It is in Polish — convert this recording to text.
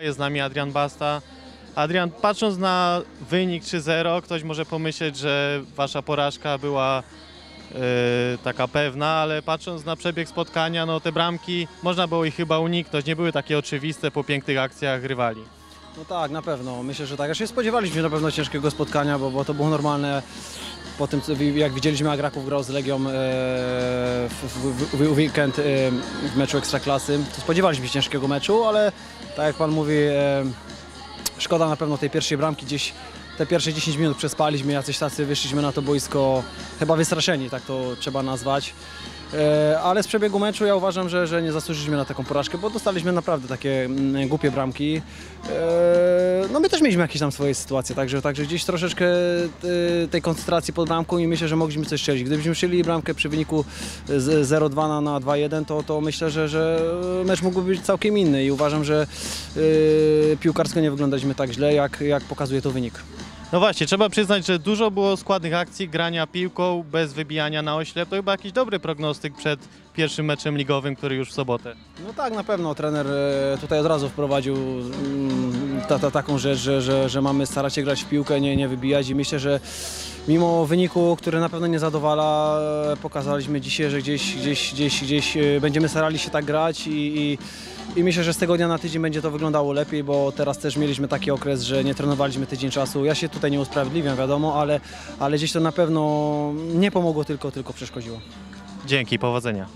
jest z nami Adrian Basta. Adrian, patrząc na wynik 3-0, ktoś może pomyśleć, że wasza porażka była e, taka pewna, ale patrząc na przebieg spotkania, no te bramki można było ich chyba uniknąć, nie były takie oczywiste po pięknych akcjach rywali. No tak, na pewno. Myślę, że tak. Ja się spodziewaliśmy na pewno ciężkiego spotkania, bo, bo to było normalne po tym, jak widzieliśmy Agraków grał z Legią e, w weekend e, w meczu Ekstraklasy. To spodziewaliśmy się ciężkiego meczu, ale tak jak Pan mówi, e, szkoda na pewno tej pierwszej bramki. Gdzieś te pierwsze 10 minut przespaliśmy, jacyś tacy wyszliśmy na to boisko chyba wystraszeni, tak to trzeba nazwać. E, Ale z przebiegu meczu ja uważam, że, że nie zasłużyliśmy na taką porażkę, bo dostaliśmy naprawdę takie mm, głupie bramki. E, No my też mieliśmy jakieś tam swoje sytuacje, także, także gdzieś troszeczkę e, tej koncentracji pod bramką i myślę, że mogliśmy coś strzelić. Gdybyśmy strzeli bramkę przy wyniku z 0-2 na, na 2-1, to, to myślę, że, że mecz mógłby być całkiem inny i uważam, że piłkarsko nie wyglądaliśmy tak źle, jak, jak pokazuje to wynik. No właśnie, trzeba przyznać, że dużo było składnych akcji, grania piłką bez wybijania na oślep. To chyba jakiś dobry prognostyk przed pierwszym meczem ligowym, który już w sobotę. No tak, na pewno trener e, tutaj od razu wprowadził mm, ta, ta, taką rzecz, że, że, że mamy starać się grać w piłkę, nie, nie wybijać i myślę, że mimo wyniku, który na pewno nie zadowala, pokazaliśmy dzisiaj, że gdzieś, gdzieś, gdzieś, gdzieś e, będziemy starali się tak grać i, i, i myślę, że z tego dnia na tydzień będzie to wyglądało lepiej, bo teraz też mieliśmy taki okres, że nie trenowaliśmy tydzień czasu. Ja się tutaj nie usprawiedliwiam, wiadomo, ale, ale gdzieś to na pewno nie pomogło, tylko, tylko przeszkodziło. Dzięki, powodzenia.